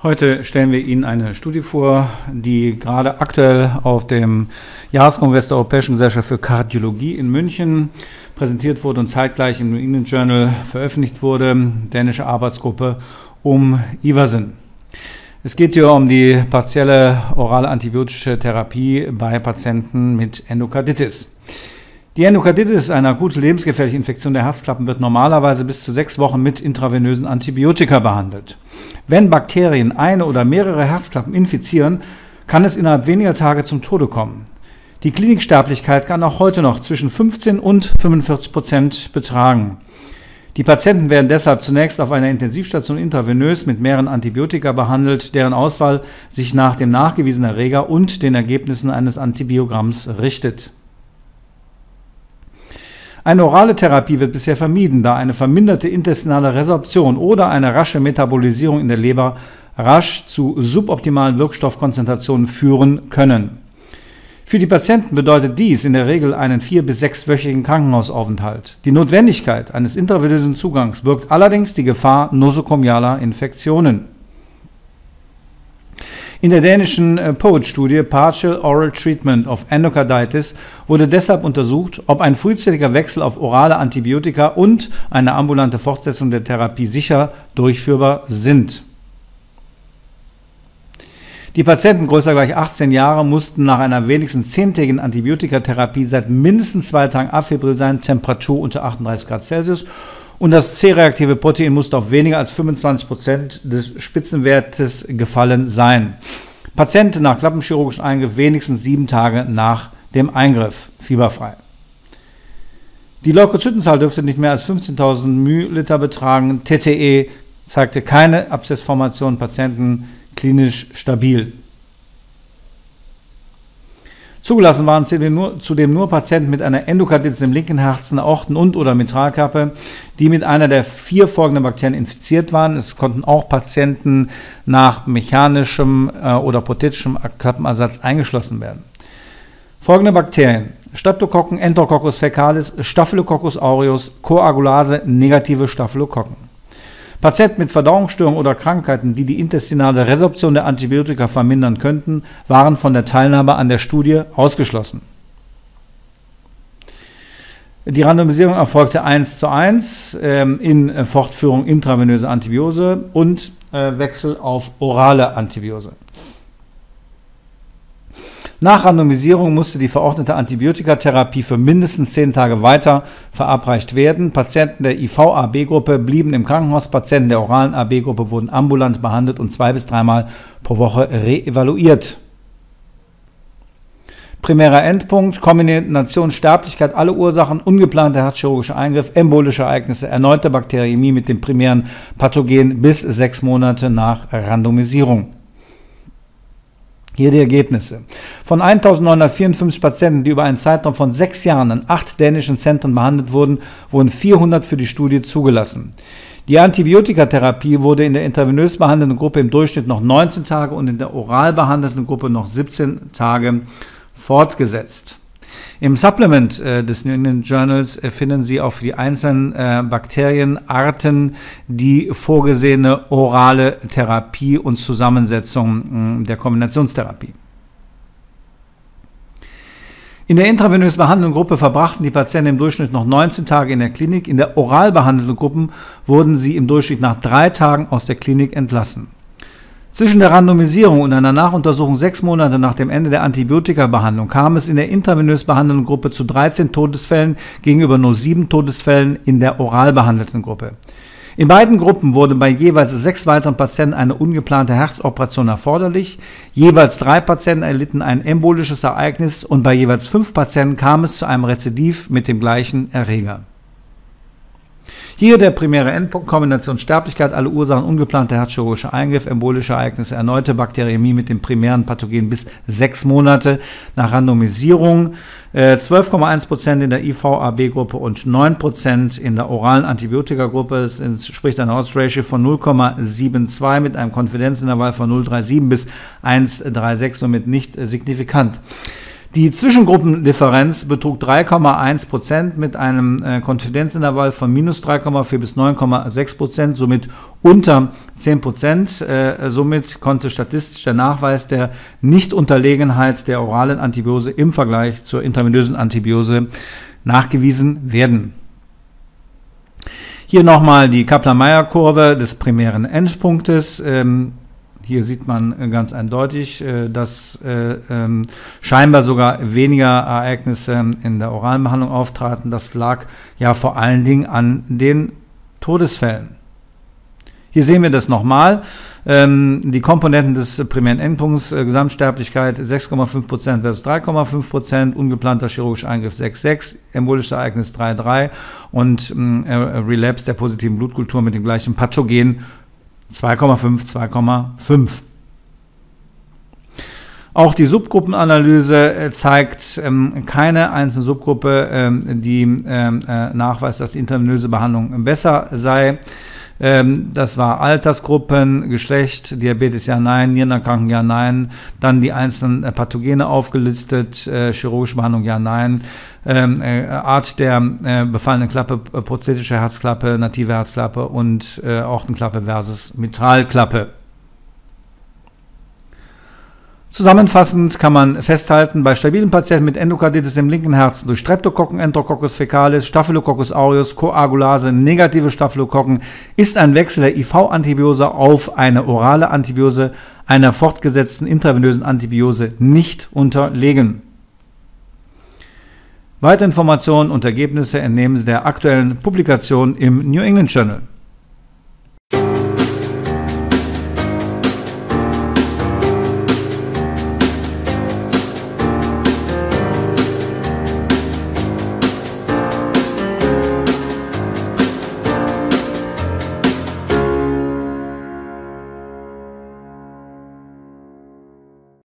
Heute stellen wir Ihnen eine Studie vor, die gerade aktuell auf dem Jahreskongress der Europäischen Gesellschaft für Kardiologie in München präsentiert wurde und zeitgleich im New England Journal veröffentlicht wurde, dänische Arbeitsgruppe um Iversen. Es geht hier um die partielle orale antibiotische Therapie bei Patienten mit Endokarditis. Die Endokarditis, eine akute lebensgefährliche Infektion der Herzklappen, wird normalerweise bis zu sechs Wochen mit intravenösen Antibiotika behandelt. Wenn Bakterien eine oder mehrere Herzklappen infizieren, kann es innerhalb weniger Tage zum Tode kommen. Die Kliniksterblichkeit kann auch heute noch zwischen 15 und 45 Prozent betragen. Die Patienten werden deshalb zunächst auf einer Intensivstation intravenös mit mehreren Antibiotika behandelt, deren Auswahl sich nach dem nachgewiesenen Erreger und den Ergebnissen eines Antibiogramms richtet. Eine orale Therapie wird bisher vermieden, da eine verminderte intestinale Resorption oder eine rasche Metabolisierung in der Leber rasch zu suboptimalen Wirkstoffkonzentrationen führen können. Für die Patienten bedeutet dies in der Regel einen vier- bis sechswöchigen Krankenhausaufenthalt. Die Notwendigkeit eines intravenösen Zugangs birgt allerdings die Gefahr nosokomialer Infektionen. In der dänischen äh, POET-Studie Partial Oral Treatment of Endocarditis wurde deshalb untersucht, ob ein frühzeitiger Wechsel auf orale Antibiotika und eine ambulante Fortsetzung der Therapie sicher durchführbar sind. Die Patienten größer gleich 18 Jahre mussten nach einer wenigstens zehntägigen Antibiotikatherapie seit mindestens zwei Tagen affebril sein, Temperatur unter 38 Grad Celsius und das C-reaktive Protein musste auf weniger als 25 Prozent des Spitzenwertes gefallen sein. Patienten nach klappenchirurgischen Eingriff wenigstens sieben Tage nach dem Eingriff, fieberfrei. Die Leukozytenzahl dürfte nicht mehr als 15.000 Ml betragen. TTE zeigte keine Abszessformation, Patienten klinisch stabil. Zugelassen waren zudem nur, Patienten mit einer Endokarditis im linken Herzen, Aorten und oder Mitralkappe, die mit einer der vier folgenden Bakterien infiziert waren. Es konnten auch Patienten nach mechanischem äh, oder prothetischem Klappenersatz eingeschlossen werden. Folgende Bakterien: Streptokokken, Enterococcus fecalis, Staphylococcus aureus, Koagulase, negative Staphylokokken. Patienten mit Verdauungsstörungen oder Krankheiten, die die intestinale Resorption der Antibiotika vermindern könnten, waren von der Teilnahme an der Studie ausgeschlossen. Die Randomisierung erfolgte 1 zu 1 ähm, in Fortführung intravenöse Antibiose und äh, Wechsel auf orale Antibiose. Nach Randomisierung musste die verordnete Antibiotikatherapie für mindestens zehn Tage weiter verabreicht werden. Patienten der IV-AB-Gruppe blieben im Krankenhaus, Patienten der oralen AB-Gruppe wurden ambulant behandelt und zwei bis dreimal pro Woche reevaluiert. Primärer Endpunkt, Kombination Sterblichkeit, alle Ursachen, ungeplanter herzchirurgischer Eingriff, embolische Ereignisse, erneute Bakteriämie mit dem primären Pathogen bis sechs Monate nach Randomisierung. Hier die Ergebnisse. Von 1954 Patienten, die über einen Zeitraum von sechs Jahren an acht dänischen Zentren behandelt wurden, wurden 400 für die Studie zugelassen. Die Antibiotikatherapie wurde in der intravenös behandelten Gruppe im Durchschnitt noch 19 Tage und in der oral behandelten Gruppe noch 17 Tage fortgesetzt. Im Supplement äh, des New England Journals äh, finden Sie auch für die einzelnen äh, Bakterienarten die vorgesehene orale Therapie und Zusammensetzung der Kombinationstherapie. In der intravenös behandelnden Gruppe verbrachten die Patienten im Durchschnitt noch 19 Tage in der Klinik. In der oral behandelten Gruppe wurden sie im Durchschnitt nach drei Tagen aus der Klinik entlassen. Zwischen der Randomisierung und einer Nachuntersuchung sechs Monate nach dem Ende der Antibiotikabehandlung kam es in der intravenös behandelten Gruppe zu 13 Todesfällen gegenüber nur sieben Todesfällen in der oral behandelten Gruppe. In beiden Gruppen wurde bei jeweils sechs weiteren Patienten eine ungeplante Herzoperation erforderlich. Jeweils drei Patienten erlitten ein embolisches Ereignis und bei jeweils fünf Patienten kam es zu einem Rezidiv mit dem gleichen Erreger. Hier der primäre Endpunkt, Kombination Sterblichkeit, alle Ursachen, ungeplanter herzchirurgischer Eingriff, embolische Ereignisse, erneute Bakteriämie mit dem primären Pathogen bis sechs Monate nach Randomisierung. 12,1% äh, in der IV-AB-Gruppe und 9% in der oralen Antibiotika-Gruppe. Das entspricht einer Odds-Ratio von 0,72 mit einem Konfidenzintervall von 0,37 bis 1,36, somit nicht signifikant. Die Zwischengruppendifferenz betrug 3,1 Prozent mit einem äh, Konfidenzintervall von minus 3,4 bis 9,6 Prozent, somit unter 10 Prozent. Äh, somit konnte statistisch der Nachweis der Nichtunterlegenheit der oralen Antibiose im Vergleich zur intravenösen Antibiose nachgewiesen werden. Hier nochmal die Kaplan-Meier-Kurve des primären Endpunktes. Ähm, hier sieht man äh, ganz eindeutig, äh, dass äh, ähm, scheinbar sogar weniger Ereignisse in der oralen Behandlung auftraten. Das lag ja vor allen Dingen an den Todesfällen. Hier sehen wir das nochmal. Ähm, die Komponenten des primären Endpunkts, Gesamtsterblichkeit 6,5% versus 3,5%, ungeplanter chirurgischer Eingriff 6,6, embolisches Ereignis 3,3 und äh, Relapse der positiven Blutkultur mit dem gleichen Pathogen 2,5, 2,5. Auch die Subgruppenanalyse äh, zeigt ähm, keine einzelne Subgruppe, ähm, die ähm, äh, nachweist, dass die intravenöse Behandlung besser sei. Ähm, das war Altersgruppen, Geschlecht, Diabetes ja nein, Nierenerkrankung ja nein, dann die einzelnen äh, Pathogene aufgelistet, äh, chirurgische Behandlung ja nein, ähm, äh, Art der äh, befallenen Klappe, äh, prothetische Herzklappe, native Herzklappe und äh, Ortenklappe versus Mitralklappe. Zusammenfassend kann man festhalten, bei stabilen Patienten mit Endokarditis im linken Herzen durch Streptokokken, Enterococcus fecalis, Staphylococcus aureus, Coagulase, negative Staphylokokken ist ein Wechsel der IV-Antibiose auf eine orale Antibiose einer fortgesetzten intravenösen Antibiose nicht unterlegen. Weitere Informationen und Ergebnisse entnehmen Sie der aktuellen Publikation im New England Journal.